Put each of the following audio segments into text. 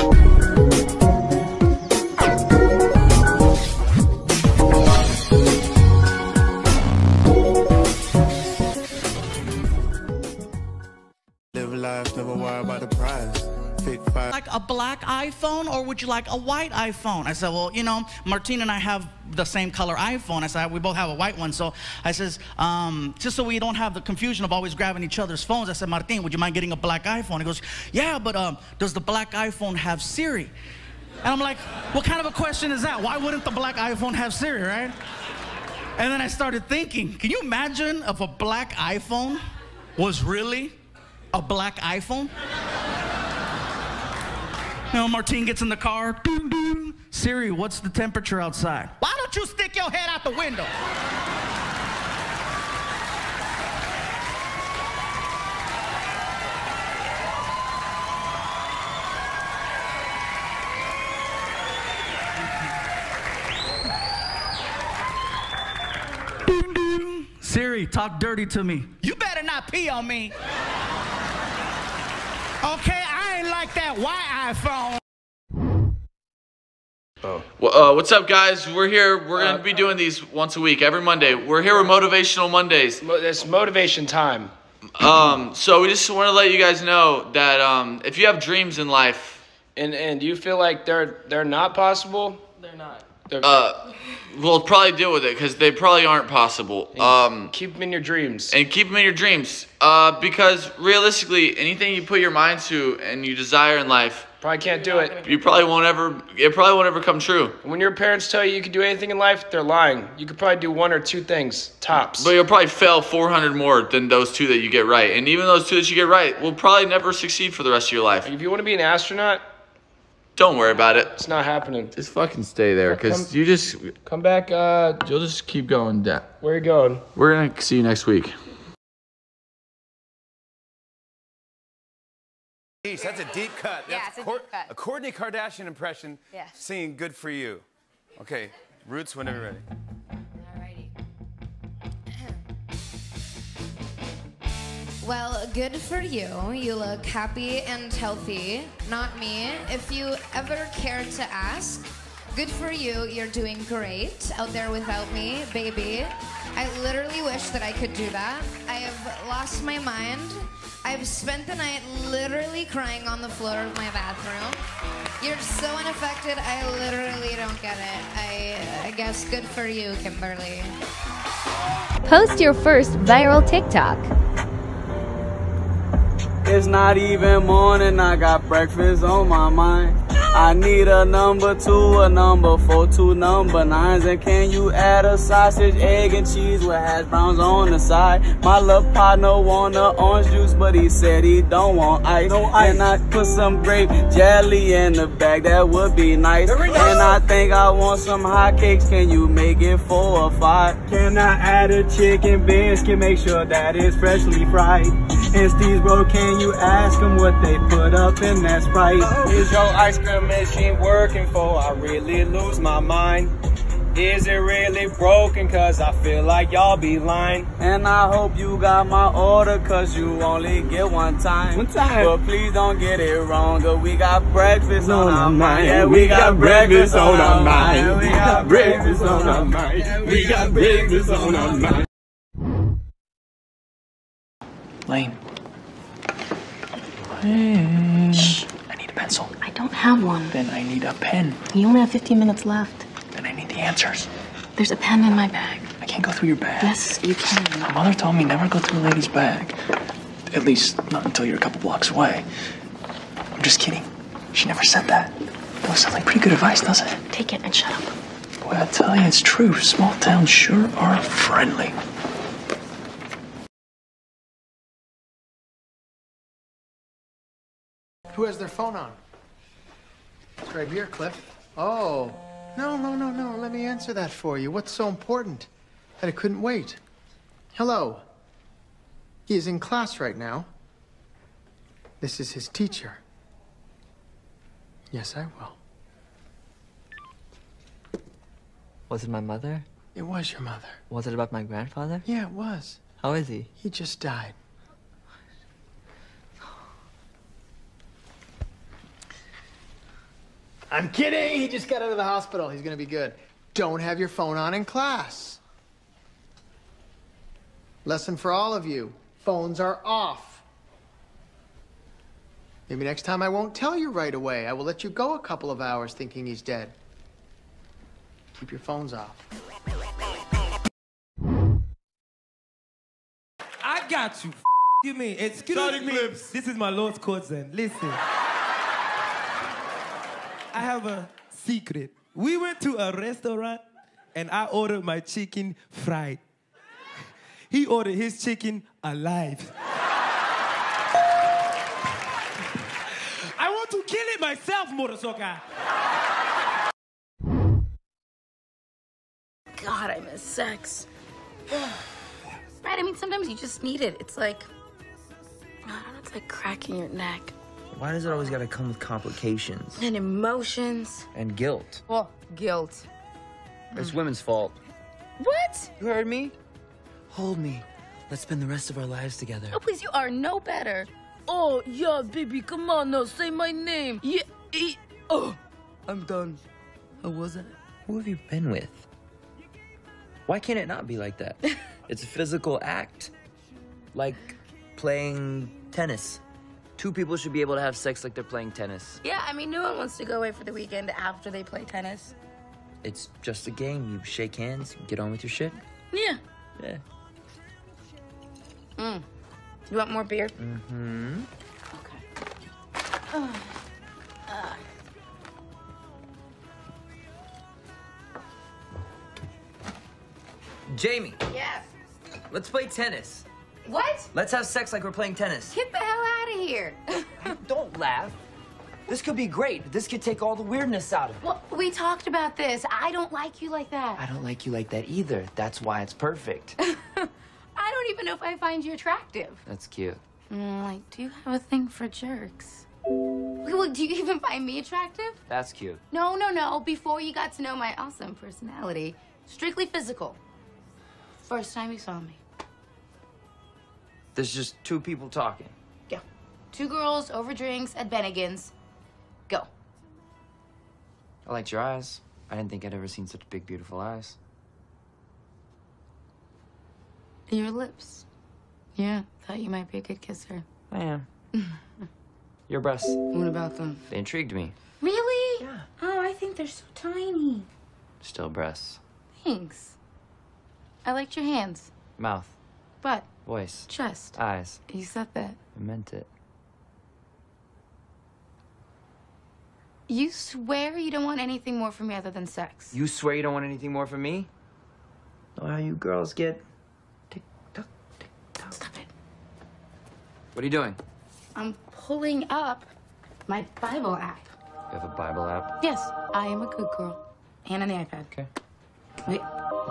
Live iPhone or would you like a white iPhone? I said, well, you know, Martine and I have the same color iPhone. I said, we both have a white one. So I says, um, just so we don't have the confusion of always grabbing each other's phones, I said, Martine, would you mind getting a black iPhone? He goes, yeah, but um, does the black iPhone have Siri? And I'm like, what kind of a question is that? Why wouldn't the black iPhone have Siri, right? And then I started thinking, can you imagine if a black iPhone was really a black iPhone? You know, Martine gets in the car. Doo, doo. Siri, what's the temperature outside? Why don't you stick your head out the window? Siri, talk dirty to me. You better not pee on me. Okay, like that white iPhone. Well, uh, what's up, guys? We're here. We're gonna be doing these once a week, every Monday. We're here with Motivational Mondays. Mo- It's motivation time. Um, so we just want to let you guys know that um, if you have dreams in life, And and you feel like they're they're not possible? They're not. They're, uh, we'll probably deal with it because they probably aren't possible. Um, keep them in your dreams. and keep them in your dreams. Uh, because realistically, anything you put your mind to and you desire in life, Probably can't do it. you probably won't ever. It probably won't ever come true. When your parents tell you you can do anything in life, they're lying. You could probably do one or two things tops. But you'll probably fail 400 more than those two that you get right. And even those two that you get right will probably never succeed for the rest of your life. if you want to be an astronaut, Don't worry about it. it's not happening. Just fucking stay there, cause you just Come back. Uh, you'll just keep going down. where are you going? We're gonna see you next week. Jeez, that's a deep cut. Yeah, That's it's a deep cut. A Kourtney Kardashian impression. Yeah. Singing "Good for You." Okay, Roots, whenever you're ready. Well, good for you. You look happy and healthy. Not me. If you ever care to ask, good for you. You're doing great out there without me, baby. I literally wish that I could do that. I have lost my mind. I've spent the night literally crying on the floor of my bathroom. You're so unaffected. I literally don't get it. I, I guess good for you, Kimberly. Post your first viral TikTok. It's not even morning, I got breakfast on my mind. I need a number two, a number four, two number nines. And can you add a sausage, egg, and cheese with hash browns on the side? My little partner want a orange juice, but he said he don't want ice. No ice. And I put some grape jelly in the bag, that would be nice. And I think I want some hot cakes, can you make it four or five? Can I add a chicken biscuit, make sure that it's freshly fried? And Steve's bro, can you ask them what they put up in that Sprite? Is your ice cream machine working for? I really lose my mind. Is it really broken? Cause I feel like y'all be lying. And I hope you got my order, cause you only get one time. One time. But please don't get it wrong, cause we got breakfast on our mind. Yeah, we got breakfast on our mind. We got breakfast on our mind. We got breakfast on our mind. Lane. Lane. I need a pencil. I don't have one. Then I need a pen. You only have 15 minutes left. Then I need the answers. There's a pen in my bag. I can't go through your bag. Yes, you can. My mother told me never go through a lady's bag. At least not until you're a couple blocks away. I'm just kidding. She never said that. That sounds like pretty good advice, doesn't it? Take it and shut up. Boy, I tell you, it's true. Small towns sure are friendly. Who has their phone on? It's right here, Cliff. Oh. No, no, no, no. Let me answer that for you. What's so important that it couldn't wait? Hello. He is in class right now. This is his teacher. Yes, I will. Was it my mother? It was your mother. Was it about my grandfather? Yeah, it was. How is he? He just died. I'm kidding. He just got out of the hospital. He's gonna be good. Don't have your phone on in class. Lesson for all of you. Phones are off. Maybe next time I won't tell you right away. I will let you go a couple of hours thinking he's dead. Keep your phones off. I got you. F- you mean? Excuse Shawty me. Clips. This is my Lord's cousin. Listen. I have a secret. We went to a restaurant and I ordered my chicken fried. He ordered his chicken alive. I want to kill it myself, Morosoka. God, I miss sex. right? I mean, sometimes you just need it. It's like, I don't know, it's like cracking your neck. Why does it always gotta come with complications And emotions. and guilt? Well, guilt. It's women's fault. What? You heard me? Hold me. Let's spend the rest of our lives together. Oh, please, you are no better. Oh, yeah, baby, come on now, say my name. Yeah, e- oh. I'm done. How was it? Who have you been with? Why can't it not be like that? it's a physical act. Like playing tennis. Two people should be able to have sex like they're playing tennis. Yeah, I mean, no one wants to go away for the weekend after they play tennis. It's just a game. You shake hands, get on with your shit. Yeah. Yeah. Mm. You want more beer? Mm-hmm. Ah. Jamie, Yes. let's play tennis. What? Let's have sex like we're playing tennis. Get the hell out of here. Don't laugh. This could be great. This could take all the weirdness out of it. well, we talked about this. I don't like you like that. I don't like you like that either. That's why it's perfect. I don't even know if I find you attractive. That's cute. Mm, like, do you have a thing for jerks? Well, do you even find me attractive? That's cute. No, no, no. Before you got to know my awesome personality, strictly physical. First time you saw me. There's just two people talking. Go. Two girls over drinks at Bennigan's. Go. I liked your eyes. I didn't think I'd ever seen such big, beautiful eyes. Your lips. Yeah, thought you might be a good kisser. I am. Your breasts. What about them? They intrigued me. Really? Yeah. Oh, I think they're so tiny. Still breasts. Thanks. I liked your hands, Mouth. butt, Voice. chest. Eyes. You said that. I meant it. You swear you don't want anything more from me other than sex. You swear you don't want anything more from me? Know how you girls get. Stop it. What are you doing? I'm pulling up my Bible app. You have a Bible app? Yes, I am a good girl. And on the iPad. Okay. Wait,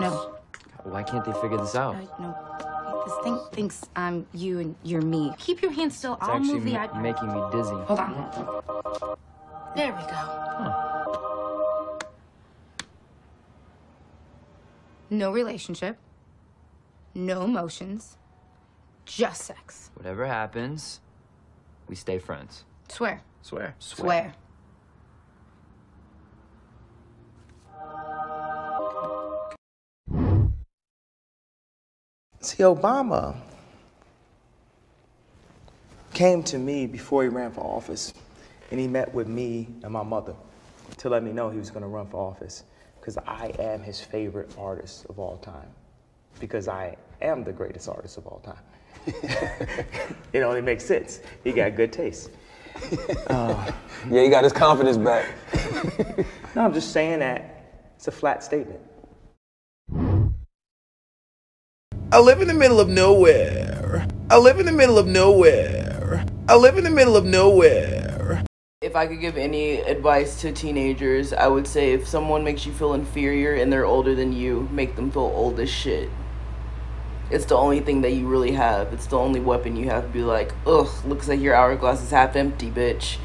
no, Why can't they figure this out? uh, no. This thing thinks I'm you and you're me. Keep your hands still. It's I'll move the ma- iPad. making me dizzy. Hold on. There we go. No relationship. No emotions. Just sex. Whatever happens, we stay friends. Swear. Swear. Swear. See, Obama came to me before he ran for office, and he met with me and my mother to let me know he was going to run for office because I am his favorite artist of all time. Because I am the greatest artist of all time. it only makes sense. He got good taste. Uh, Yeah, he got his confidence back. no, I'm just saying that it's a flat statement. I live in the middle of nowhere. I live in the middle of nowhere. I live in the middle of nowhere. If I could give any advice to teenagers, I would say if someone makes you feel inferior and they're older than you, make them feel old as shit. It's the only thing that you really have. It's the only weapon you have to be like, ugh, looks like your hourglass is half empty, bitch.